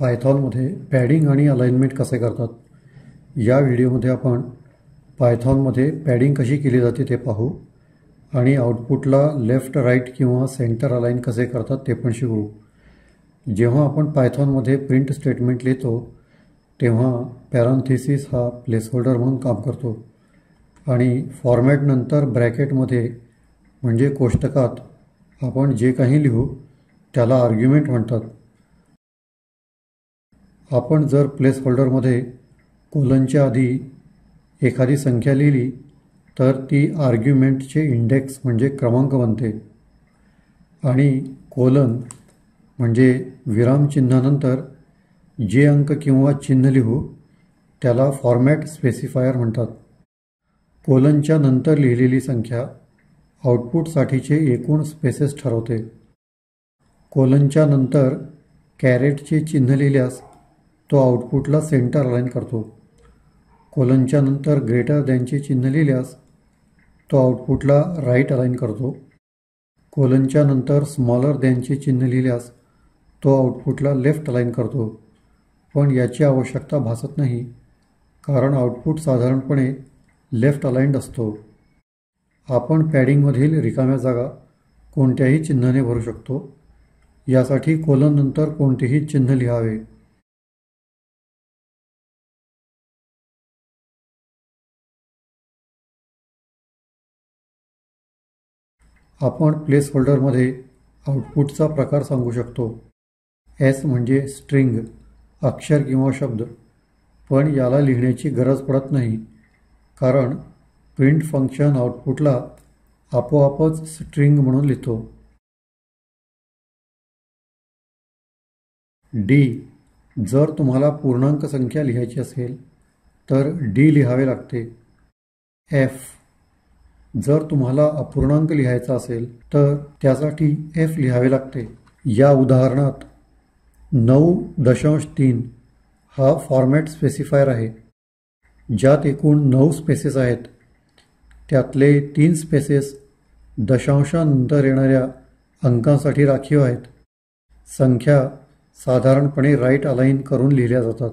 पायथॉनमध्ये padding आणि alignment कसे करतात? या व्हिडिओमध्ये आपण पायथॉनमध्ये पॅडिंग कशी केली जाते ते पाहू आणि आउटपुटला लेफ्ट राईट किंवा सेंटर अलाइन कसे करतात ते पण शिकू. जेव्हा आपण पायथॉनमध्ये प्रिंट स्टेटमेंट लिहितो तेव्हा पॅरांथिसिस हा प्लेसहोल्डर म्हणून काम करतो. आणि फॉर्मॅटनंतर ब्रॅकेटमध्ये म्हणजे कोष्टकात आपण जे काही लिहू त्याला आर्ग्युमेंट म्हणतात. आपण जर प्लेस होल्डरमध्ये कोलनच्या आधी एखादी संख्या लिहिली तर ती आर्ग्युमेंटचे इंडेक्स म्हणजे क्रमांक बनते. आणि कोलन म्हणजे विरामचिन्हानंतर जे अंक किंवा चिन्ह लिहू त्याला फॉर्मॅट स्पेसिफायर म्हणतात. कोलनच्या नंतर लिहिलेली संख्या आउटपुटसाठीचे एकूण स्पेसेस ठरवते. कोलनच्या नंतर कॅरेटचे चिन्ह लिहिल्यास तो आउटपुटला सेंटर अलाईन करतो. कोलनच्या नंतर ग्रेटर दॅनचे चिन्ह लिहिल्यास तो आउटपुटला राईट अलाईन करतो. कोलनच्या नंतर स्मॉलर दॅनचे चिन्ह लिहिल्यास तो आउटपुटला लेफ्ट अलाईन करतो. पण याची आवश्यकता भासत नाही कारण आउटपुट साधारणपणे लेफ्ट अलाइंड असतो. आपण पॅडिंगमधील रिकाम्या जागा कोणत्याही चिन्हाने भरू शकतो. यासाठी कोलननंतर कोणतेही चिन्ह लिहावे. आपण प्लेस होल्डरमध्ये आउटपुटचा प्रकार सांगू शकतो. एस म्हणजे स्ट्रिंग अक्षर किंवा शब्द. पण याला लिहिण्याची गरज पडत नाही. कारण प्रिंट फंक्शन आउटपुटला आपोआपच स्ट्रिंग म्हणून लिहितो. डी जर तुम्हाला पूर्णांक संख्या लिहायची असेल तर डी लिहावे लागते. एफ जर तुम्हाला अपूर्णांक लिहायचा असेल तर त्यासाठी एफ लिहावे लागते. या उदाहरणात नऊ दशांश तीन हा फॉर्मॅट स्पेसिफायर आहे. ज्यात एकूण नऊ स्पेसेस आहेत. त्यातले तीन स्पेसेस दशांशानंतर येणाऱ्या अंकांसाठी राखीव आहेत. संख्या साधारणपणे राईट अलाईन करून लिहिल्या जातात.